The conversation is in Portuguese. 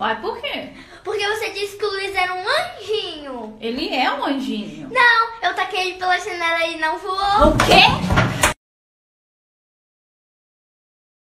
Mas por quê? Porque você disse que o Luiz era um anjinho. Ele é um anjinho. Não, eu taquei ele pela janela e não voou. O quê?